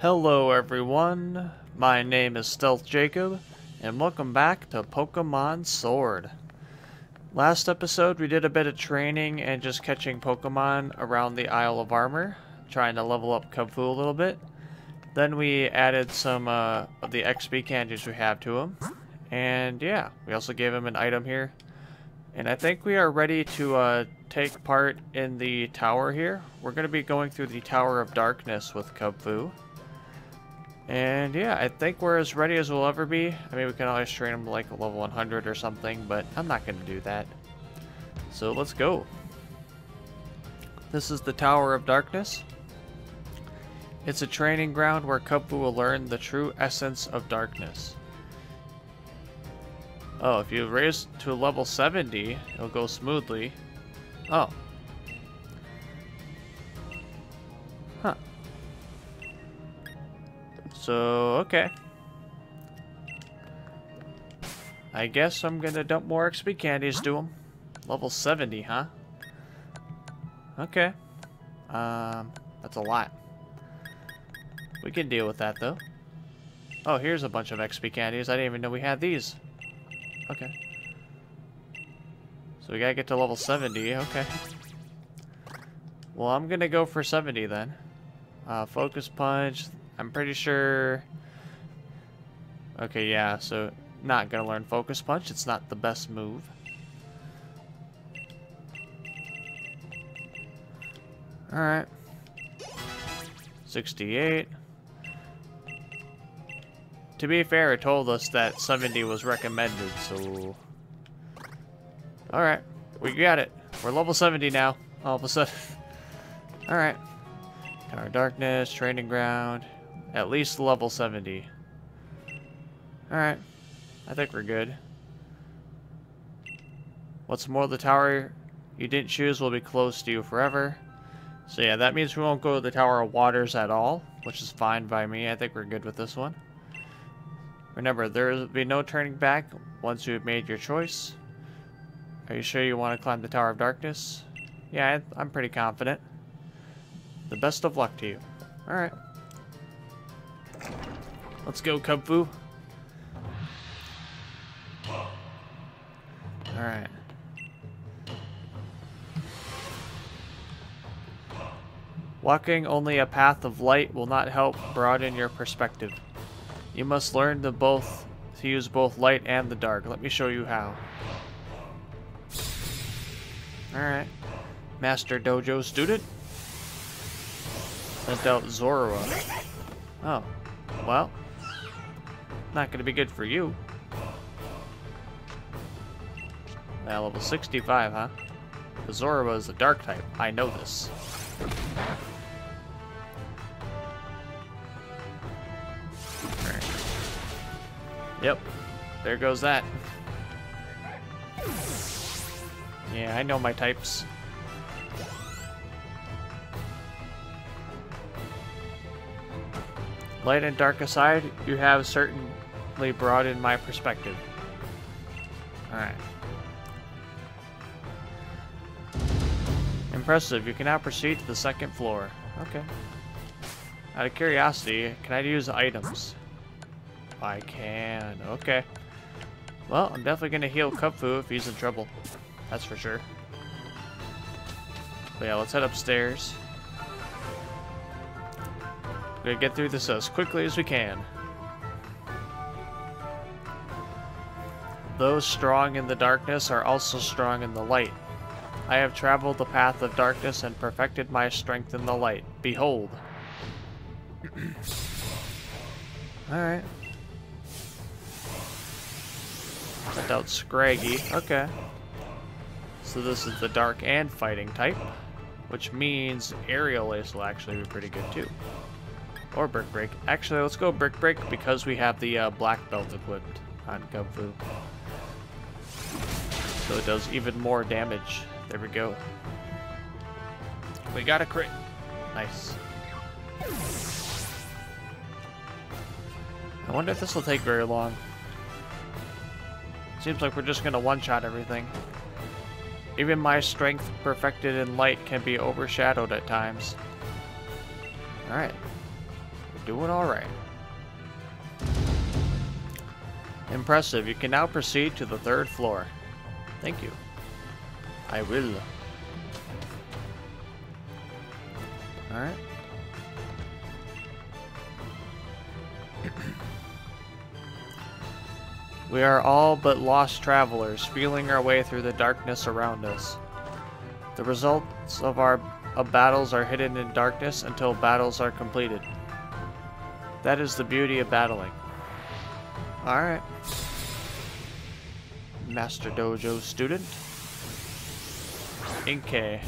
Hello everyone, my name is Stealth Jacob, and welcome back to Pokemon Sword. Last episode we did a bit of training and just catching Pokemon around the Isle of Armor, trying to level up Kubfu a little bit. Then we added some uh, of the XP candies we have to him, and yeah, we also gave him an item here. And I think we are ready to uh, take part in the tower here. We're going to be going through the Tower of Darkness with Kubfu. And yeah, I think we're as ready as we'll ever be. I mean, we can always train them like a level 100 or something, but I'm not going to do that. So let's go. This is the Tower of Darkness. It's a training ground where Kubfu will learn the true essence of darkness. Oh, if you raise to level 70, it'll go smoothly. Oh. So, okay. I guess I'm gonna dump more XP candies to him. Level 70, huh? Okay. Um, that's a lot. We can deal with that, though. Oh, here's a bunch of XP candies. I didn't even know we had these. Okay. So we gotta get to level 70. Okay. Well, I'm gonna go for 70 then. Uh, focus punch. I'm pretty sure... Okay, yeah, so not gonna learn focus punch. It's not the best move. Alright. 68. To be fair, it told us that 70 was recommended, so... Alright, we got it. We're level 70 now, all of a sudden. Alright. Tower Darkness, Training Ground, at least level 70. Alright, I think we're good. What's more, the tower you didn't choose will be close to you forever. So yeah, that means we won't go to the Tower of Waters at all, which is fine by me. I think we're good with this one. Remember, there will be no turning back once you have made your choice. Are you sure you want to climb the Tower of Darkness? Yeah, I'm pretty confident. The best of luck to you. Alright. Let's go, Kubfu. Alright. Walking only a path of light will not help broaden your perspective. You must learn to both to use both light and the dark. Let me show you how. Alright. Master Dojo student. Sent out Zorua. Oh. Well. Not gonna be good for you. Now level 65, huh? The Zorua is a dark type. I know this. Yep. There goes that. Yeah, I know my types. Light and dark aside, you have certainly broadened my perspective. Alright. Impressive. You can now proceed to the second floor. Okay. Out of curiosity, can I use items? I can. Okay. Well, I'm definitely going to heal Kubfu if he's in trouble. That's for sure. But yeah, let's head upstairs. We're going to get through this as quickly as we can. Those strong in the darkness are also strong in the light. I have traveled the path of darkness and perfected my strength in the light. Behold. Alright. Sent out Scraggy. Okay. So this is the dark and fighting type. Which means Aerial Ace will actually be pretty good too. Or Brick Break. Actually, let's go Brick Break because we have the uh, Black Belt equipped on Kubfu. So it does even more damage. There we go. We got a crit. Nice. I wonder if this will take very long. Seems like we're just gonna one-shot everything. Even my strength perfected in light can be overshadowed at times. Alright. We're doing alright. Impressive. You can now proceed to the third floor. Thank you. I will. Alright. we are all but lost travelers, feeling our way through the darkness around us. The results of our of battles are hidden in darkness until battles are completed. That is the beauty of battling. Alright. Master Dojo student. Inkay.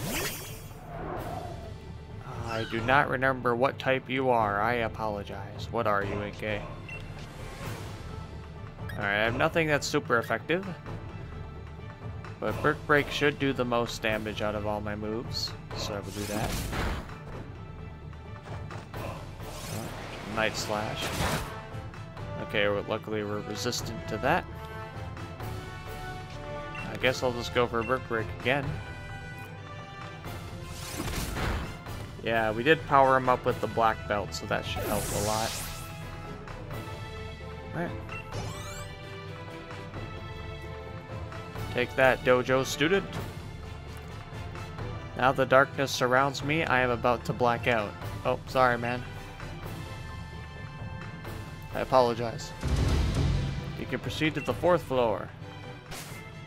I do not remember what type you are. I apologize. What are you, Inkay? Alright, I have nothing that's super effective. But Brick Break should do the most damage out of all my moves. So I will do that. Night Slash. Okay, well, luckily we're resistant to that. I guess I'll just go for a Brick Break again. Yeah, we did power him up with the black belt, so that should help a lot. Alright. Take that, dojo student. Now the darkness surrounds me, I am about to black out. Oh, sorry, man. I apologize. You can proceed to the fourth floor.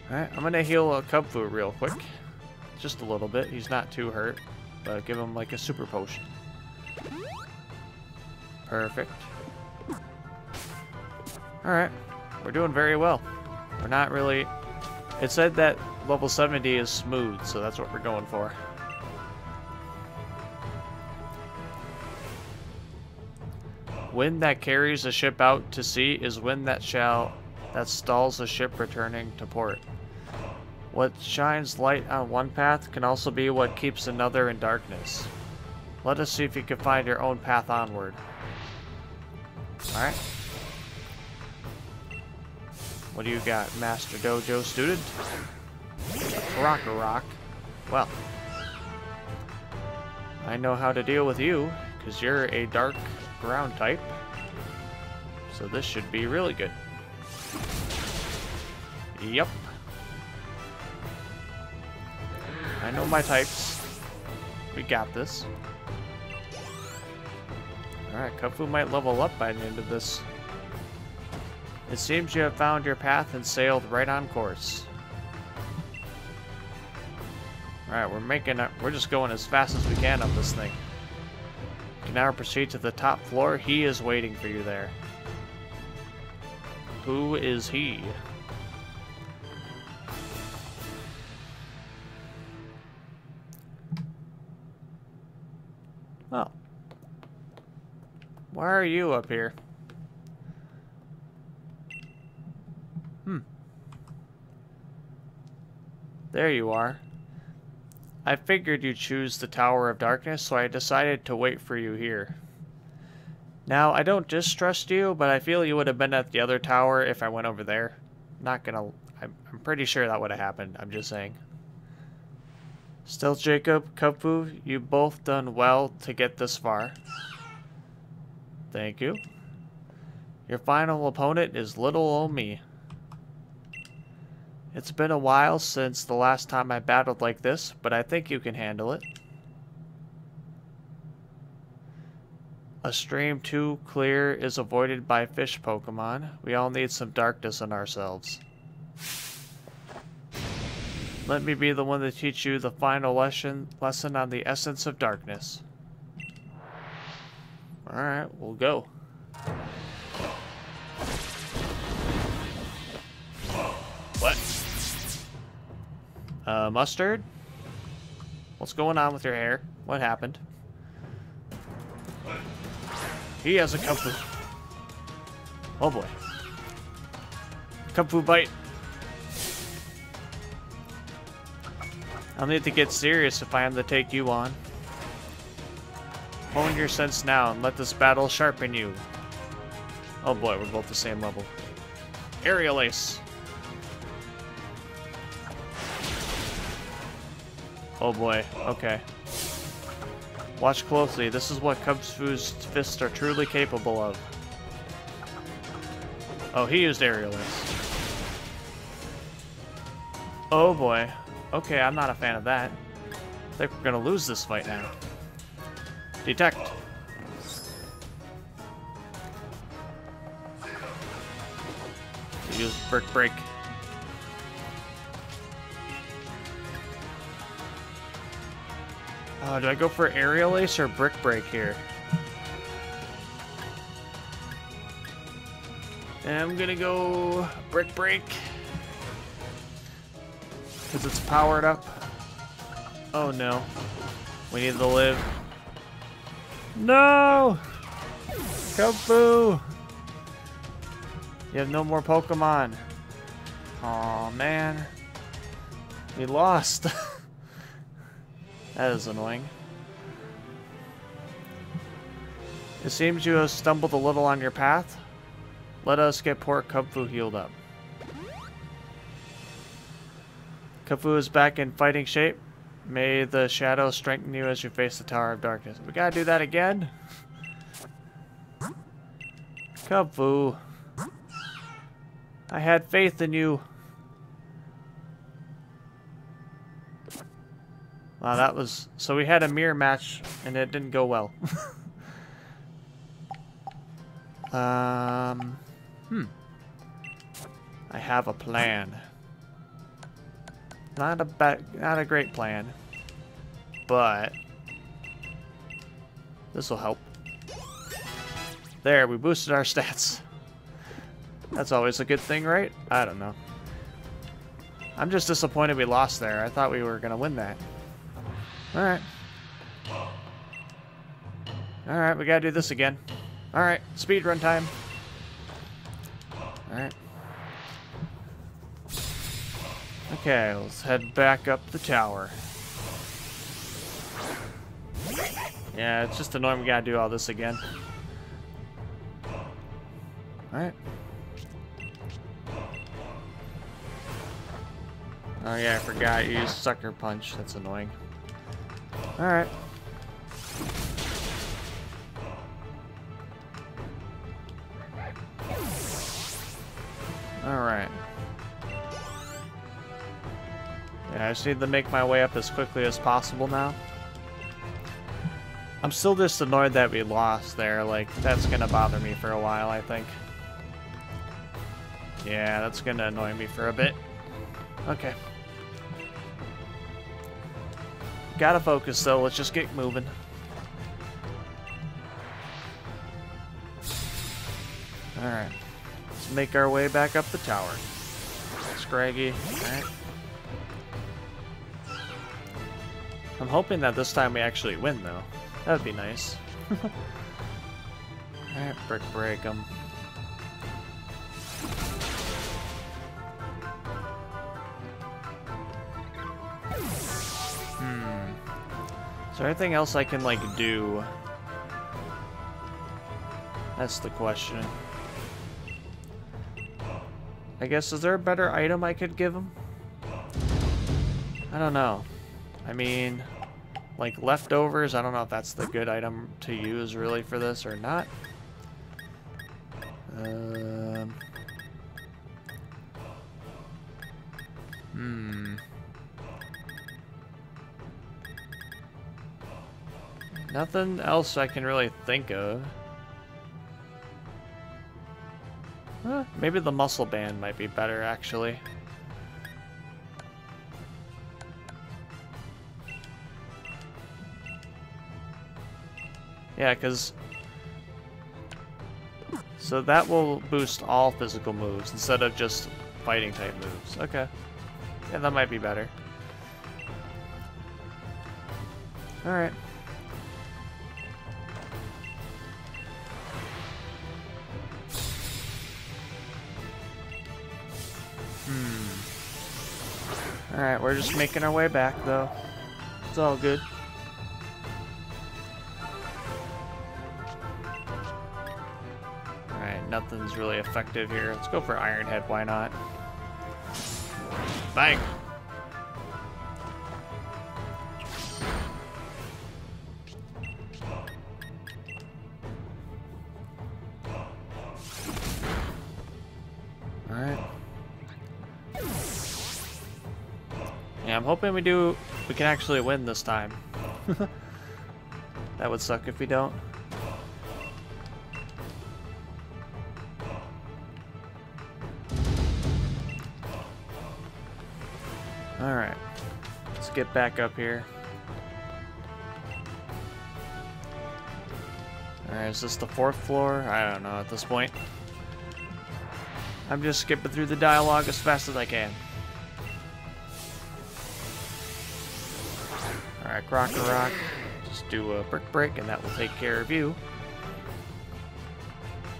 Alright, I'm gonna heal a Kubfu real quick. Just a little bit, he's not too hurt. But give him like a super potion. Perfect. Alright, we're doing very well. We're not really... It said that level 70 is smooth, so that's what we're going for. Wind that carries a ship out to sea is wind that shall that stalls a ship returning to port. What shines light on one path can also be what keeps another in darkness. Let us see if you can find your own path onward. Alright. What do you got, Master Dojo student? Krokorok. Well. I know how to deal with you, because you're a dark ground type. So this should be really good. Yep. I know my types. We got this. Alright, Kubfu might level up by the end of this. It seems you have found your path and sailed right on course. Alright, we're making it. We're just going as fast as we can on this thing. Now proceed to the top floor. He is waiting for you there. Who is he? Oh. Why are you up here? Hmm. There you are. I figured you'd choose the Tower of Darkness, so I decided to wait for you here. Now, I don't distrust you, but I feel you would have been at the other tower if I went over there. Not gonna... I'm, I'm pretty sure that would have happened, I'm just saying. Stealth Jacob, Kubfu, you both done well to get this far. Thank you. Your final opponent is little old me. It's been a while since the last time I battled like this, but I think you can handle it. A stream too clear is avoided by fish Pokemon. We all need some darkness in ourselves. Let me be the one to teach you the final lesson lesson on the essence of darkness. Alright, we'll go. What? Uh, mustard? What's going on with your hair? What happened? He has a Kubfu. Oh boy. Kubfu bite. I'll need to get serious if I am to take you on. Hone your sense now and let this battle sharpen you. Oh boy, we're both the same level. Aerial Ace. Oh boy, okay. Watch closely. This is what Kubfu's fists are truly capable of. Oh, he used Aerial Ace. Oh boy. Okay, I'm not a fan of that. I think we're gonna lose this fight now. Detect. Use brick break. Oh, do I go for aerial ace or brick break here? I'm gonna go brick break. Because it's powered up. Oh no. We need to live. No! Kubfu! You have no more Pokemon. oh, man. We lost. that is annoying. It seems you have stumbled a little on your path. Let us get poor Kubfu healed up. Kubfu is back in fighting shape. May the shadow strengthen you as you face the Tower of Darkness. We gotta do that again? Kubfu. I had faith in you. Wow, that was... So we had a mirror match, and it didn't go well. um... Hmm. I have a plan. Not a bad, not a great plan, but this will help. There, we boosted our stats. That's always a good thing, right? I don't know. I'm just disappointed we lost there. I thought we were going to win that. Alright. Alright, we gotta do this again. Alright, speed run time. Alright. Okay, let's head back up the tower. Yeah, it's just annoying we gotta do all this again. Alright. Oh yeah, I forgot you used Sucker Punch. That's annoying. Alright. Alright. Yeah, I just need to make my way up as quickly as possible now. I'm still just annoyed that we lost there. Like, that's gonna bother me for a while, I think. Yeah, that's gonna annoy me for a bit. Okay. Gotta focus, though. Let's just get moving. Alright. Let's make our way back up the tower. Scraggy. Alright. I'm hoping that this time we actually win, though. That would be nice. Alright, brick break them. Is there anything else I can, like, do? That's the question. I guess, is there a better item I could give him? I don't know. I mean, like leftovers, I don't know if that's the good item to use really for this or not. Um, hmm. Nothing else I can really think of. Huh, maybe the muscle band might be better, actually. Yeah, because... So that will boost all physical moves instead of just fighting type moves. Okay. Yeah, that might be better. Alright. Alright, we're just making our way back, though. It's all good. Alright, nothing's really effective here. Let's go for Iron Head, why not? Bang! Hoping we do, we can actually win this time. that would suck if we don't. Alright. Let's get back up here. Alright, is this the fourth floor? I don't know at this point. I'm just skipping through the dialogue as fast as I can. Alright, Krokorok. Just do a brick break and that will take care of you.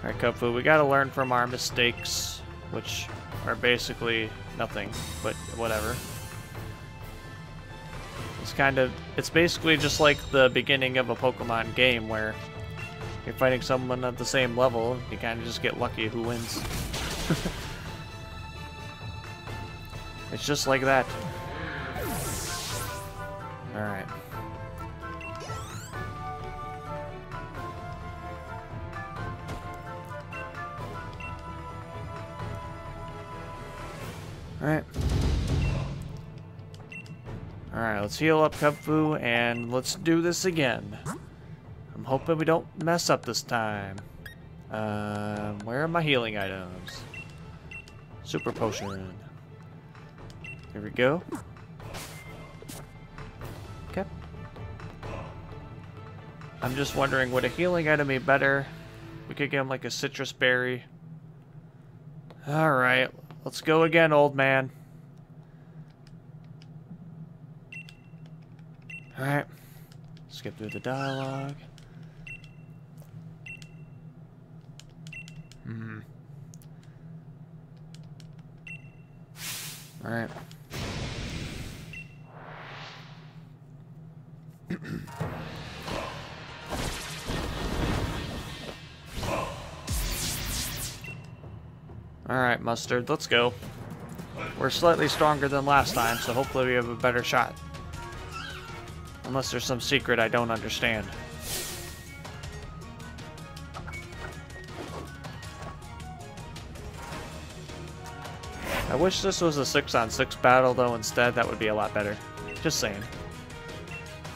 Alright, Kubfu, we gotta learn from our mistakes, which are basically nothing, but whatever. It's kind of, it's basically just like the beginning of a Pokemon game where you're fighting someone at the same level, you kind of just get lucky who wins. it's just like that. Alright. Alright. Alright, let's heal up Kubfu and let's do this again. I'm hoping we don't mess up this time. Um, where are my healing items? Super potion. Here we go. I'm just wondering, would a healing item be better? We could get him like a Sitrus Berry. Alright, let's go again, old man. Alright. Skip through the dialogue. Hmm. Alright. Alright, Mustard, let's go. We're slightly stronger than last time, so hopefully we have a better shot. Unless there's some secret I don't understand. I wish this was a 6 on 6 battle though instead, that would be a lot better. Just saying.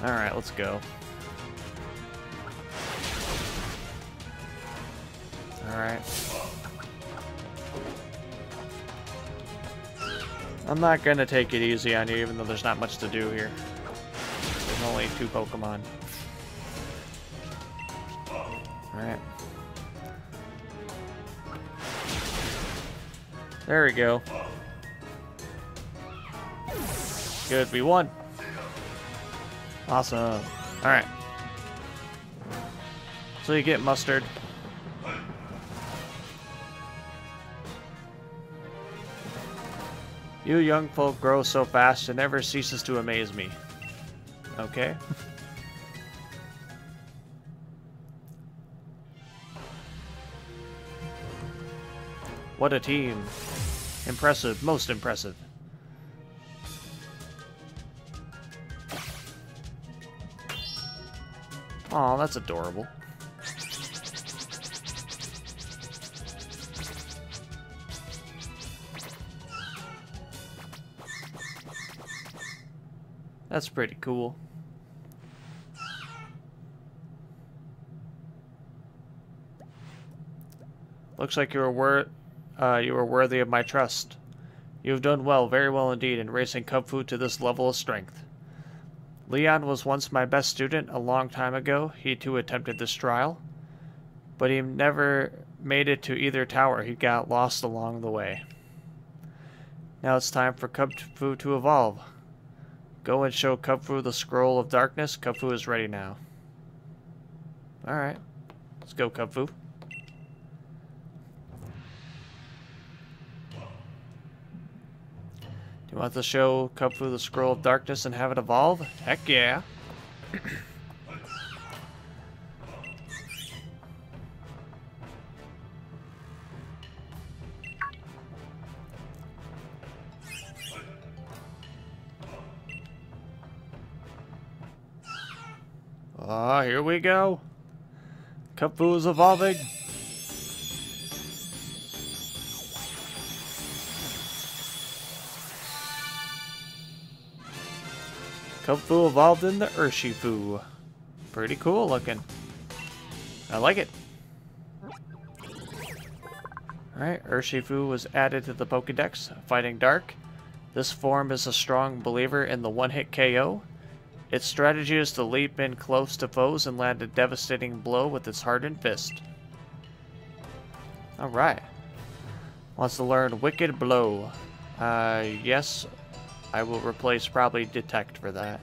Alright, let's go. I'm not gonna take it easy on you even though there's not much to do here. There's only two Pokemon. Alright. There we go. Good, we won. Awesome. Alright. So you get mustard. You young folk grow so fast, it never ceases to amaze me. Okay. what a team. Impressive, most impressive. Aw, that's adorable. That's pretty cool. Looks like you were wor uh, you worthy of my trust. You have done well, very well indeed, in raising Kubfu to this level of strength. Leon was once my best student a long time ago. He too attempted this trial, but he never made it to either tower. He got lost along the way. Now it's time for Kubfu to evolve. Go and show Kubfu the Scroll of Darkness. Kubfu is ready now. Alright. Let's go, Kubfu. Do you want to show Kubfu the Scroll of Darkness and have it evolve? Heck yeah. Ah, here we go. Kubfu is evolving. Kubfu evolved into Urshifu. Pretty cool looking. I like it. Alright, Urshifu was added to the Pokedex, fighting Dark. This form is a strong believer in the one-hit KO. Its strategy is to leap in close to foes and land a devastating blow with its hardened fist. Alright. Wants to learn Wicked Blow. Uh, yes, I will replace probably Detect for that.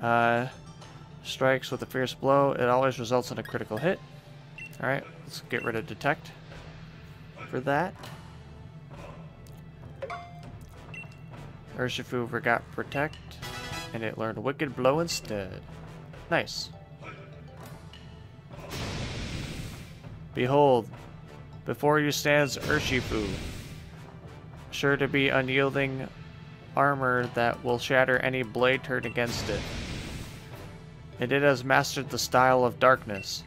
Uh, strikes with a fierce blow. It always results in a critical hit. Alright, let's get rid of Detect for that. Urshifu forgot Protect, and it learned Wicked Blow instead. Nice. Behold, before you stands Urshifu, sure to be unyielding armor that will shatter any blade turned against it. And it has mastered the style of darkness.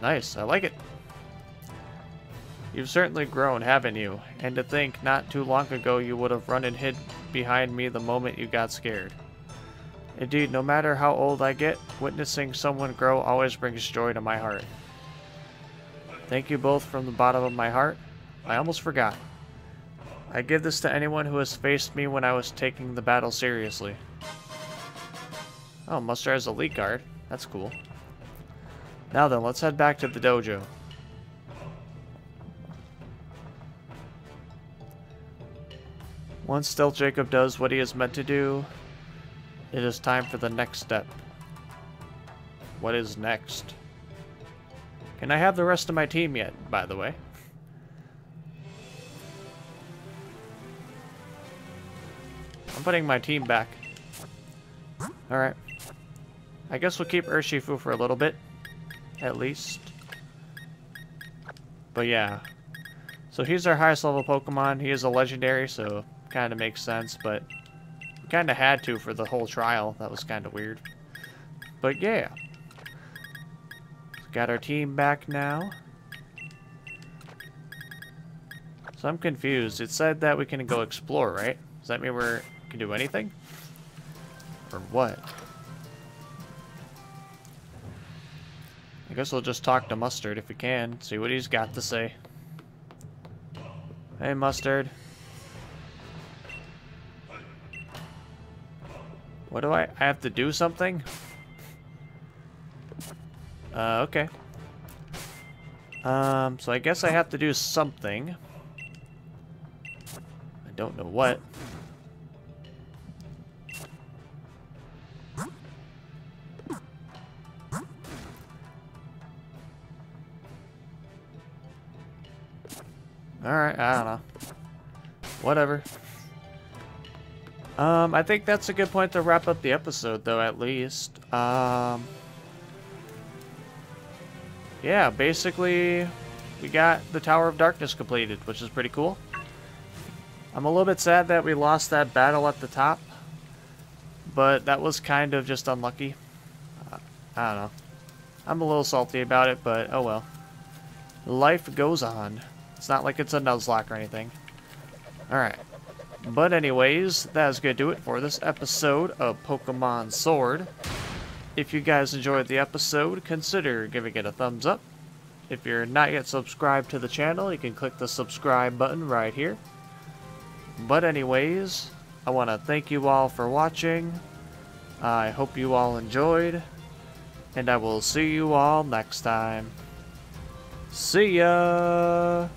Nice, I like it. You've certainly grown, haven't you? And to think, not too long ago you would have run and hid behind me the moment you got scared. Indeed, no matter how old I get, witnessing someone grow always brings joy to my heart. Thank you both from the bottom of my heart. I almost forgot. I give this to anyone who has faced me when I was taking the battle seriously. Oh, Muster has a Leet Guard. That's cool. Now then, let's head back to the dojo. Once Stealth Jacob does what he is meant to do, it is time for the next step. What is next? Can I have the rest of my team yet, by the way? I'm putting my team back. Alright. I guess we'll keep Urshifu for a little bit. At least. But yeah. So he's our highest level Pokemon. He is a legendary, so kind of makes sense, but we kind of had to for the whole trial. That was kind of weird. But yeah. Got our team back now. So I'm confused. It said that we can go explore, right? Does that mean we can do anything? Or what? I guess we'll just talk to Mustard if we can, see what he's got to say. Hey, Mustard. What do I... I have to do something? Uh, okay. Um, so I guess I have to do something. I don't know what. Alright, I don't know. Whatever. Um, I think that's a good point to wrap up the episode, though, at least. Um, yeah, basically, we got the Tower of Darkness completed, which is pretty cool. I'm a little bit sad that we lost that battle at the top, but that was kind of just unlucky. Uh, I don't know. I'm a little salty about it, but oh well. Life goes on. It's not like it's a Nuzlocke or anything. Alright. But anyways, that is going to do it for this episode of Pokemon Sword. If you guys enjoyed the episode, consider giving it a thumbs up. If you're not yet subscribed to the channel, you can click the subscribe button right here. But anyways, I want to thank you all for watching. I hope you all enjoyed. And I will see you all next time. See ya!